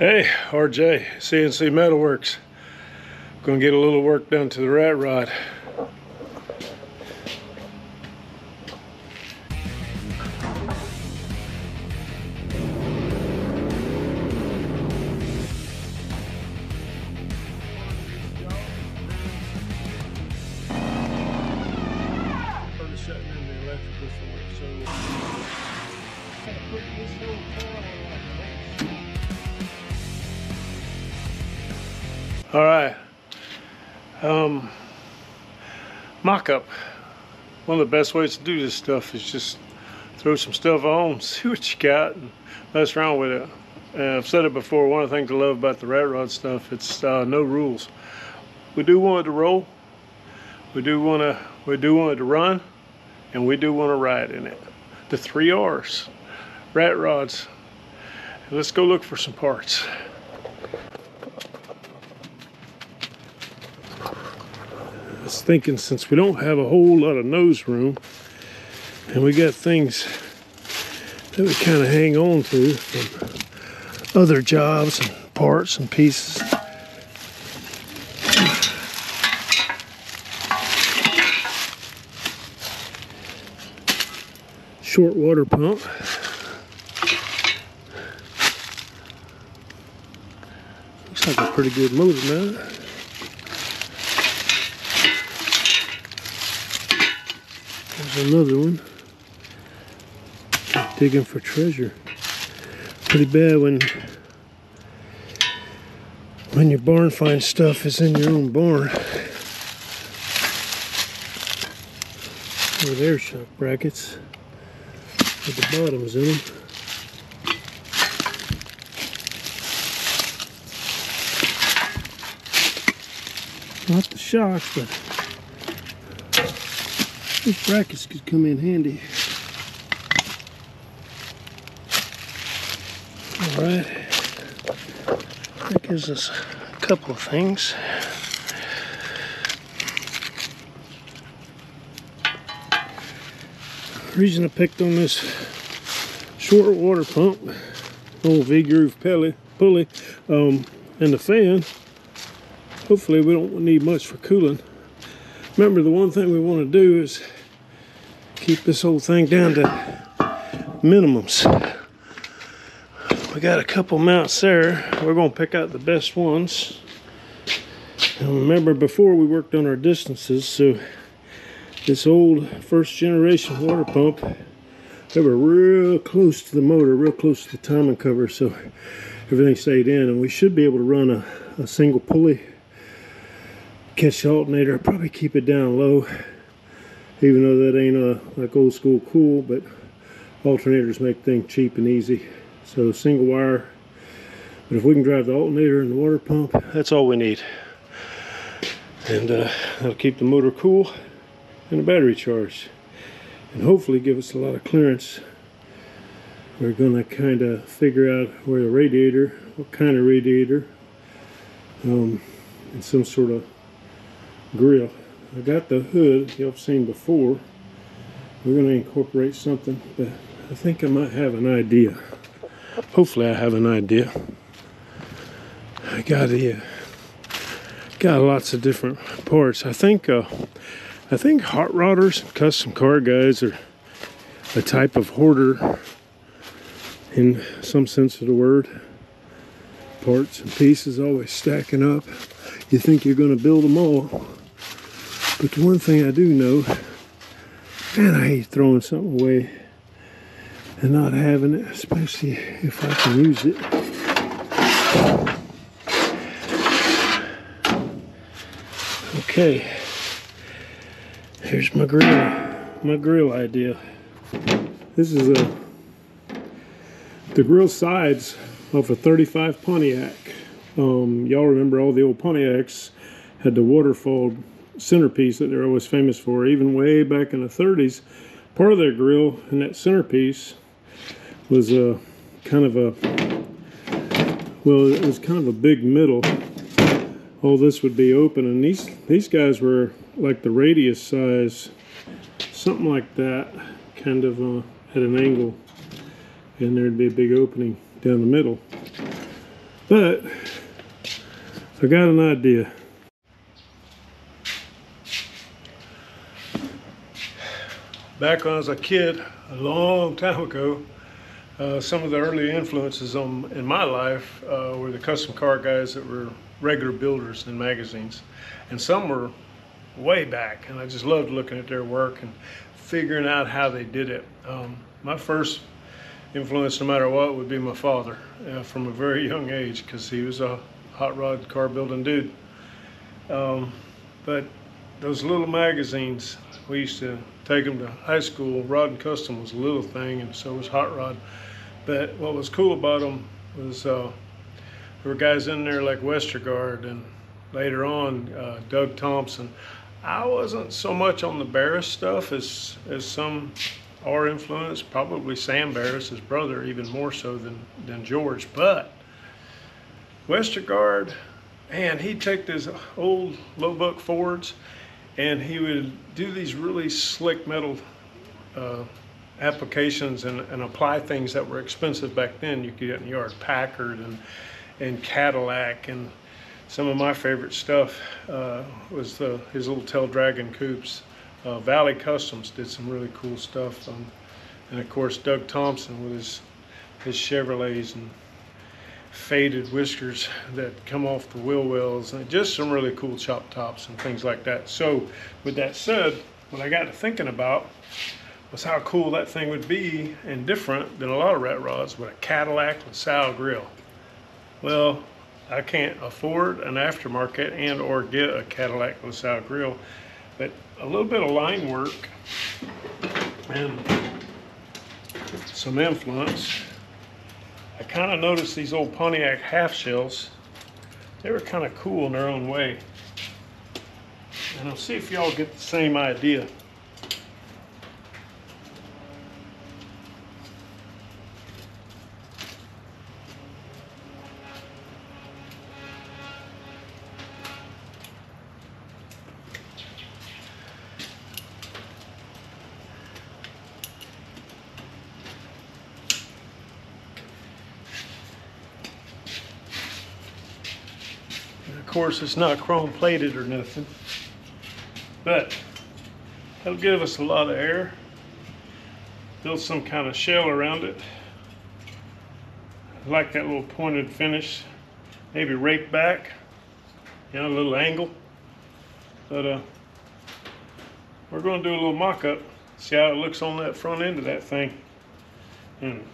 Hey, RJ, C&C Metalworks. Gonna get a little work done to the rat rod. One of the best ways to do this stuff is just throw some stuff on, see what you got, and mess around with it. And I've said it before, one of the things I love about the rat rod stuff, it's uh, no rules. We do want it to roll, we do want to, we do want it to run, and we do want to ride in it. The three R's, rat rods. Let's go look for some parts. Was thinking since we don't have a whole lot of nose room and we got things that we kind of hang on to from other jobs and parts and pieces. Short water pump. Looks like a pretty good motor now. There's another one. Digging for treasure. Pretty bad when when your barn find stuff is in your own barn. With air shock brackets with the bottoms in them. Not the shocks, but these brackets could come in handy. Alright. That gives us a couple of things. The reason I picked on this short water pump, old V-groove pulley, pulley um, and the fan, hopefully we don't need much for cooling. Remember the one thing we want to do is keep this whole thing down to minimums. We got a couple mounts there. We're going to pick out the best ones. Remember before we worked on our distances, so this old first generation water pump, they were real close to the motor, real close to the timing cover, so everything stayed in. And we should be able to run a, a single pulley catch the alternator. Probably keep it down low, even though that ain't a, like old school cool, but alternators make things cheap and easy. So single wire, but if we can drive the alternator and the water pump, that's all we need. And uh, that'll keep the motor cool and the battery charged. And hopefully give us a lot of clearance. We're gonna kind of figure out where the radiator, what kind of radiator, um, and some sort of grill. I got the hood you've seen before. We're going to incorporate something, but I think I might have an idea. Hopefully I have an idea. I got here. Got lots of different parts. I think uh, I think hot rodders, custom car guys are a type of hoarder in some sense of the word. Parts and pieces always stacking up. You think you're going to build them all. But the one thing I do know, man, I hate throwing something away and not having it, especially if I can use it. Okay, here's my grill, my grill idea. This is a the grill sides of a 35 Pontiac. Um, Y'all remember all the old Pontiacs had the waterfall centerpiece that they're always famous for. Even way back in the 30s, part of their grill and that centerpiece was a kind of a well, it was kind of a big middle. All this would be open, and these these guys were like the radius size, something like that, kind of uh, at an angle, and there'd be a big opening down the middle. But I got an idea. Back when I was a kid, a long time ago, uh, some of the early influences on in my life uh, were the custom car guys that were regular builders in magazines, and some were way back, and I just loved looking at their work and figuring out how they did it. Um, my first influence, no matter what, would be my father uh, from a very young age because he was a hot rod car building dude. Um, but those little magazines, we used to take them to high school. Rod and Custom was a little thing, and so was Hot Rod. But what was cool about them was uh, there were guys in there like Westergard and later on uh, Doug Thompson. I wasn't so much on the Barris stuff as as some are influenced. Probably Sam Barris, his brother, even more so than than George. But Westergard, man, he'd take these old low buck Fords, and he would do these really slick metal uh, applications and, and apply things that were expensive back then. You could get in the yard Packard and and Cadillac and some of my favorite stuff uh, was the, his little tail dragon coupes. Uh, Valley Customs did some really cool stuff. Um, and of course, Doug Thompson with his, his Chevrolets and faded whiskers that come off the wheel wells and just some really cool chop tops and things like that. So with that said, what I got to thinking about was how cool that thing would be and different than a lot of rat rods with a Cadillac LaSalle grill. Well, I can't afford an aftermarket and or get a Cadillac LaSalle grill, but a little bit of line work and some influence. I kind of noticed these old Pontiac half shells. They were kind of cool in their own way. And I'll see if y'all get the same idea. Course, it's not chrome plated or nothing, but that'll give us a lot of air. Build some kind of shell around it. I like that little pointed finish. Maybe rake back, you know, a little angle. But uh, we're going to do a little mock-up, see how it looks on that front end of that thing. And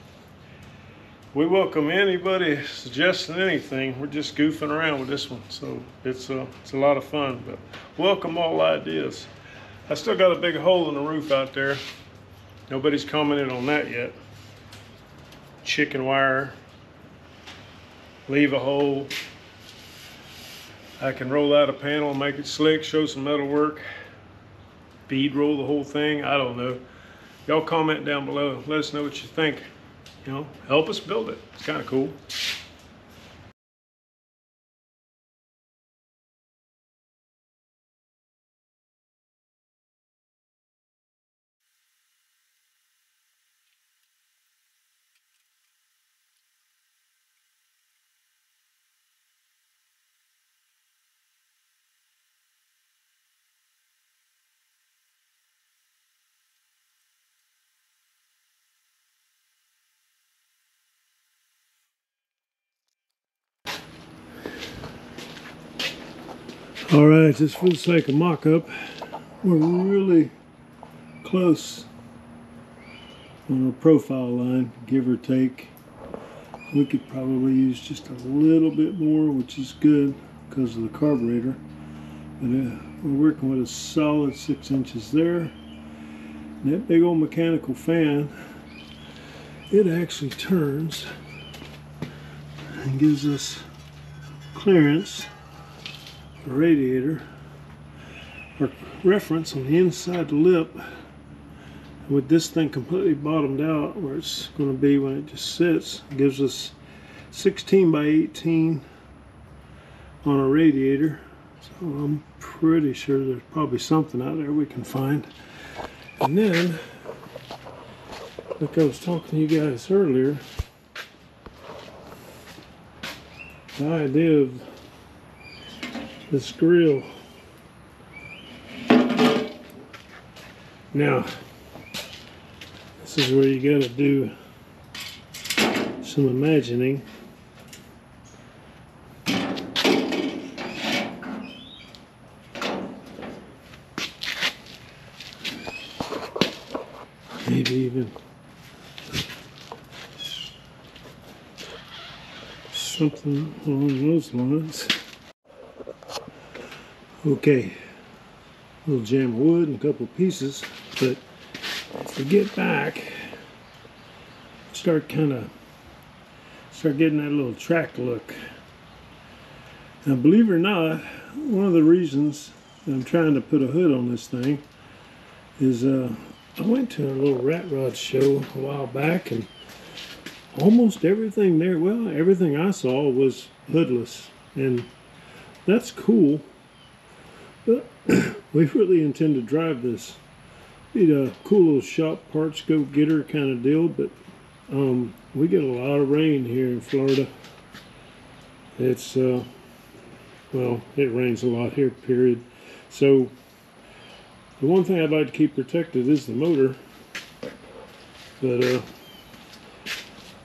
we welcome anybody suggesting anything. We're just goofing around with this one, so it's a, uh, it's a lot of fun. But welcome all ideas. I still got a big hole in the roof out there. Nobody's commented on that yet. Chicken wire. Leave a hole. I can roll out a panel, make it slick, show some metal work. Bead roll the whole thing. I don't know. Y'all comment down below. Let us know what you think you know, help us build it. It's kind of cool. All right, just for the sake of mock-up, we're really close on our profile line, give or take. We could probably use just a little bit more, which is good because of the carburetor. But uh, we're working with a solid six inches there. And that big old mechanical fan, it actually turns and gives us clearance radiator or reference on the inside lip. With this thing completely bottomed out where it's going to be when it just sits it gives us 16 by 18 on a radiator. So I'm pretty sure there's probably something out there we can find. And then like I was talking to you guys earlier the idea of this grill. Now, this is where you got to do some imagining. Maybe even something along those lines. Okay, a little jam of wood and a couple pieces, but we get back, start kind of start getting that little track look. Now, believe it or not, one of the reasons I'm trying to put a hood on this thing is uh, I went to a little rat rod show a while back and almost everything there, well, everything I saw was hoodless. And that's cool. But we really intend to drive this. Need a cool little shop parts go getter kind of deal, but um, we get a lot of rain here in Florida. It's, uh, well, it rains a lot here, period. So the one thing I'd like to keep protected is the motor. But uh,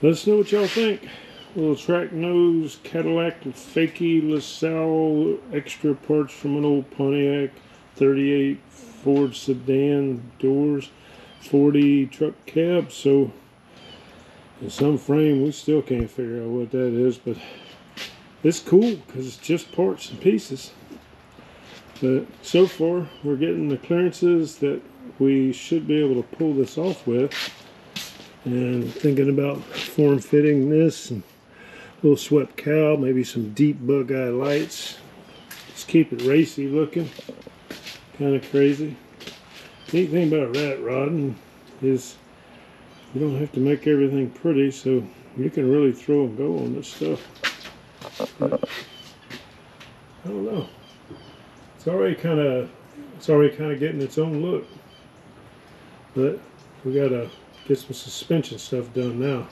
let us know what y'all think. Little track nose, Cadillac, fakey LaSalle, extra parts from an old Pontiac, 38 Ford sedan doors, 40 truck cab. So in some frame, we still can't figure out what that is, but it's cool because it's just parts and pieces. But so far, we're getting the clearances that we should be able to pull this off with. And thinking about form fitting this and little swept cowl, maybe some deep bug eye lights. Just keep it racy looking. Kind of crazy. Neat thing about rat rodding is you don't have to make everything pretty, so you can really throw and go on this stuff. But, I don't know it's already kind of it's already kind of getting its own look but we gotta get some suspension stuff done now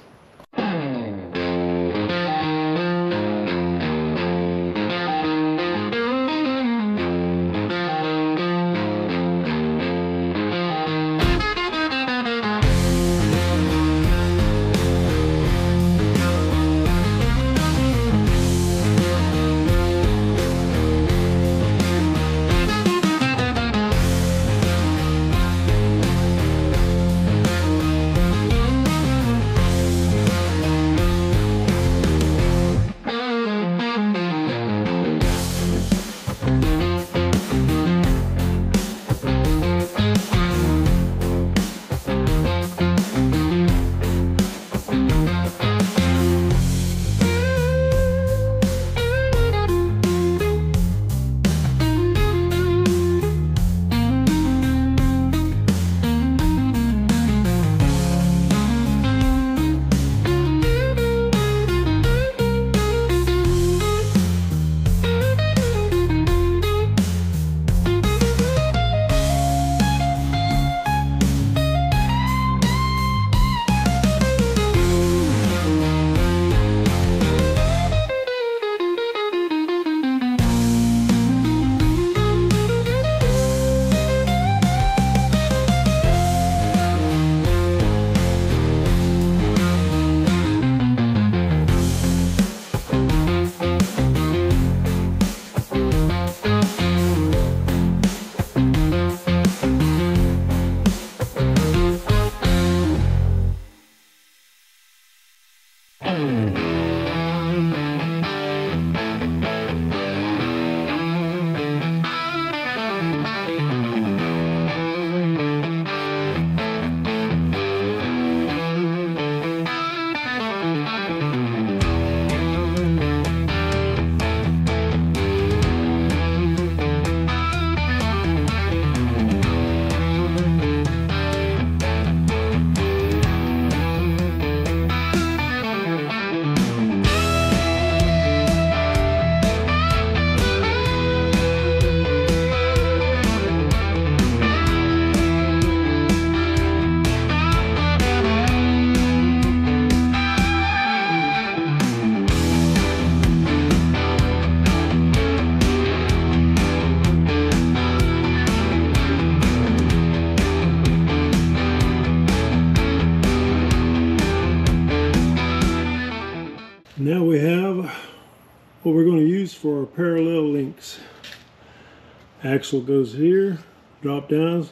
Axle goes here, drop downs,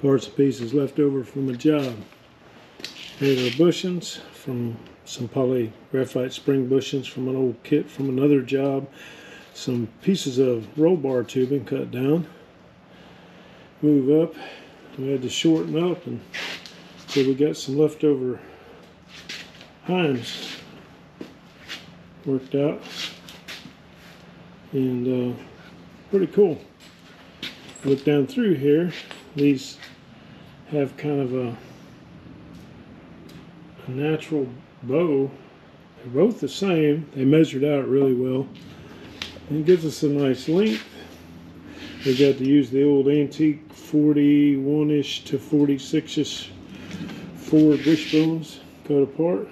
parts and pieces left over from a job. Here are bushings from some poly graphite spring bushings from an old kit from another job. Some pieces of roll bar tubing cut down. Move up. We had to shorten up and so we got some leftover Heims worked out and uh, pretty cool. Look down through here, these have kind of a, a natural bow. They're both the same. They measured out really well. And it gives us a nice length. We got to use the old antique 41-ish to 46-ish Ford wishbones cut apart.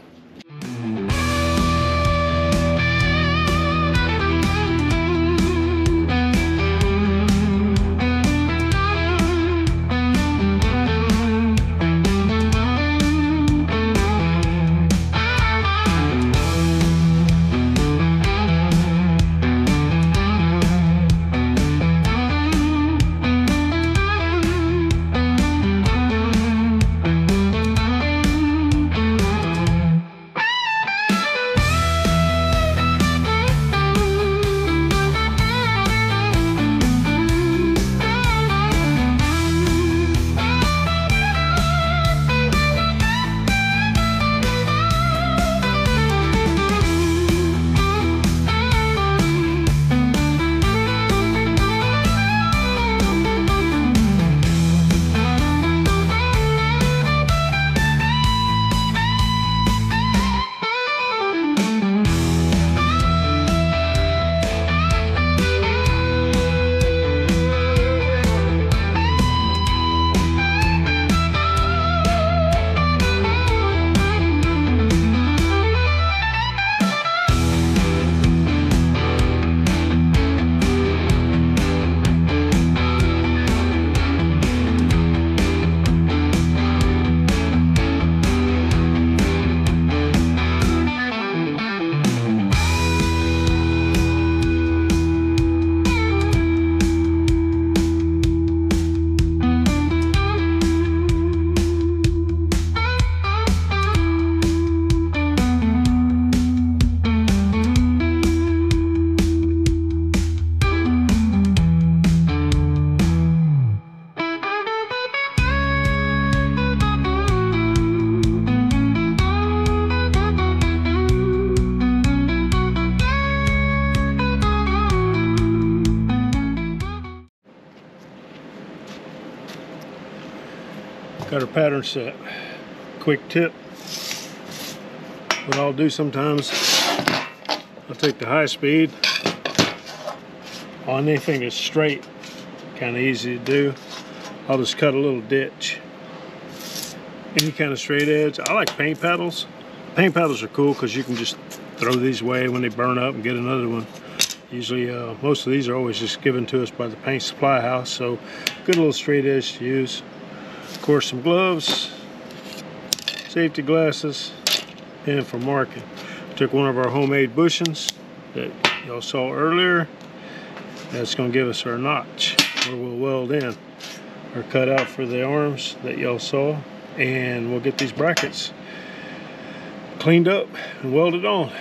Pattern set. Quick tip. What I'll do sometimes, I'll take the high speed on anything that's straight, kind of easy to do. I'll just cut a little ditch. Any kind of straight edge. I like paint paddles. Paint paddles are cool because you can just throw these away when they burn up and get another one. Usually, uh, most of these are always just given to us by the paint supply house, so good little straight edge to use. Of course, some gloves, safety glasses, and for marking. Took one of our homemade bushings that y'all saw earlier. That's going to give us our notch where we'll weld in. Our cutout for the arms that y'all saw. And we'll get these brackets cleaned up and welded on.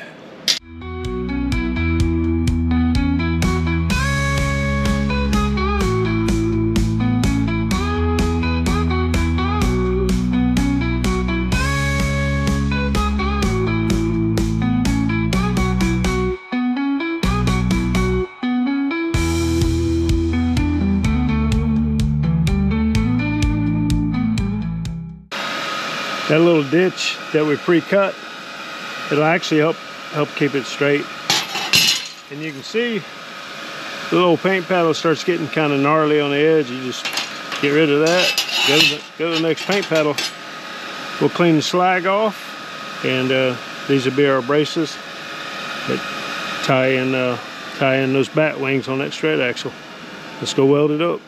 That little ditch that we pre-cut it'll actually help help keep it straight. And you can see the little paint paddle starts getting kind of gnarly on the edge. You just get rid of that go to the, go to the next paint paddle. We'll clean the slag off and uh, these will be our braces that tie in uh, tie in those bat wings on that straight axle. Let's go weld it up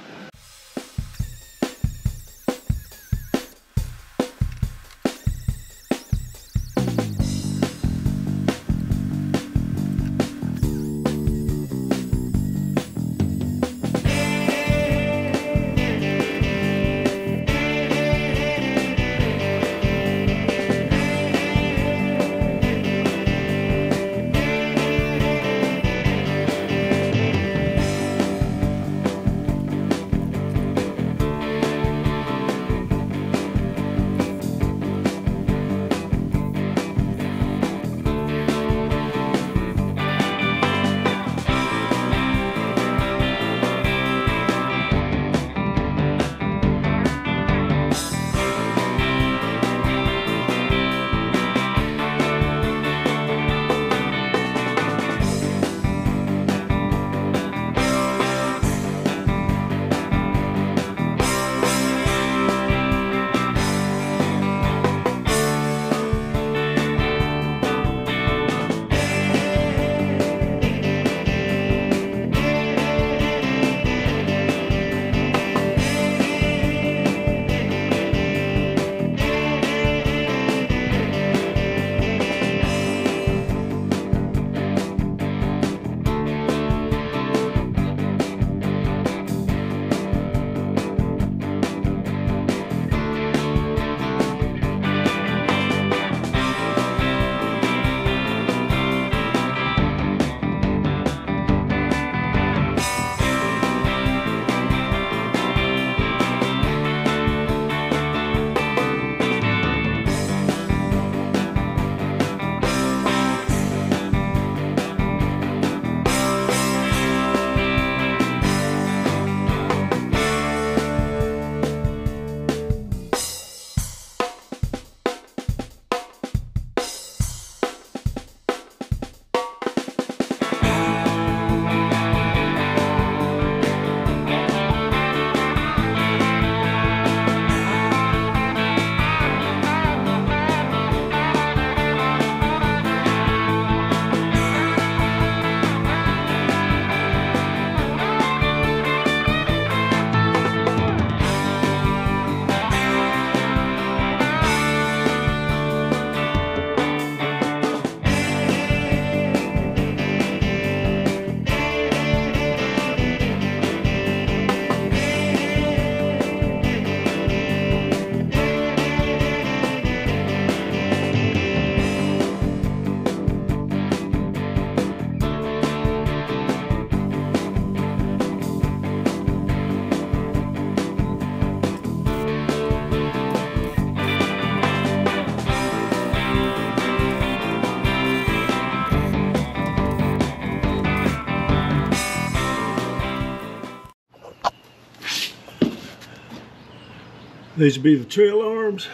These would be the trail arms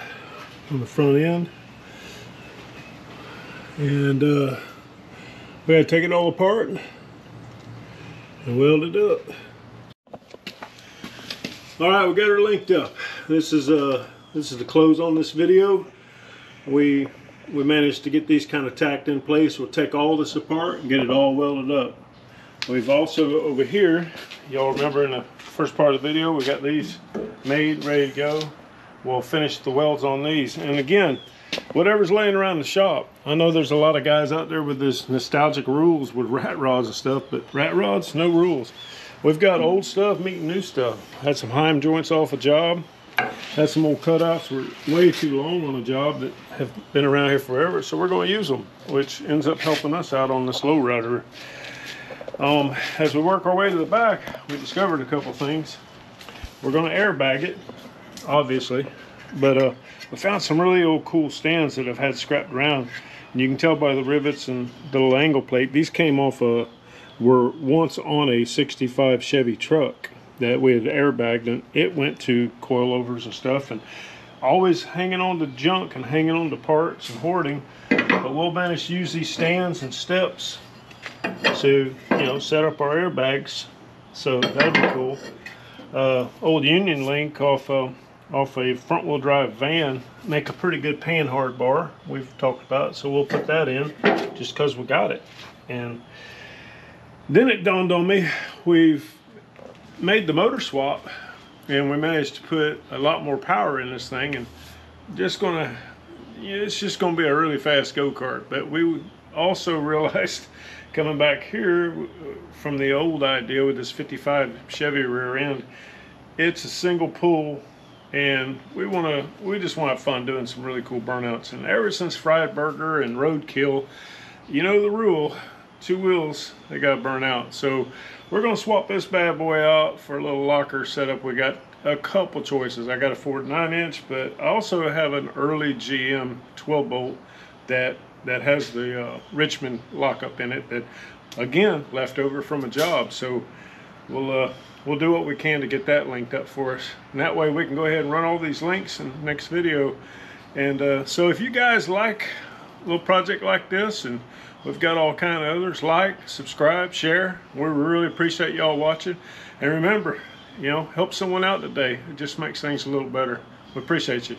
on the front end. And uh, we gotta take it all apart and weld it up. All right, we got her linked up. This is uh, this is the close on this video. We we managed to get these kind of tacked in place. We'll take all this apart and get it all welded up. We've also over here, y'all remember in the first part of the video, we got these made, ready to go. We'll finish the welds on these. And again, whatever's laying around the shop, I know there's a lot of guys out there with this nostalgic rules with rat rods and stuff, but rat rods, no rules. We've got old stuff meeting new stuff. Had some Heim joints off a job. Had some old cutouts were way too long on a job that have been around here forever, so we're going to use them, which ends up helping us out on this low rider. Um, as we work our way to the back, we discovered a couple things. We're going to airbag it, obviously, but uh, we found some really old cool stands that have had scrapped around. And you can tell by the rivets and the little angle plate, these came off a, were once on a 65 Chevy truck that we had airbagged and it went to coilovers and stuff and always hanging on to junk and hanging on to parts and hoarding. But we'll manage to use these stands and steps to, you know, set up our airbags. So that'll be cool. Uh, old Union Link off uh, off a front wheel drive van make a pretty good panhard bar we've talked about so we'll put that in just because we got it and then it dawned on me we've made the motor swap and we managed to put a lot more power in this thing and just gonna it's just gonna be a really fast go-kart but we also realized coming back here uh, from the old idea with this 55 Chevy rear end it's a single pull and we want to we just want to have fun doing some really cool burnouts. And ever since Freiburger and roadkill you know the rule two wheels they got to burn out. So we're going to swap this bad boy out for a little locker setup. We got a couple choices. I got a ford 9 inch but i also have an early gm 12 bolt that that has the uh, richmond lockup in it that again left over from a job so we'll uh, we'll do what we can to get that linked up for us. And that way we can go ahead and run all these links in the next video. And uh, so if you guys like a little project like this, and we've got all kind of others, like, subscribe, share. We really appreciate y'all watching. And remember, you know, help someone out today. It just makes things a little better. We appreciate you.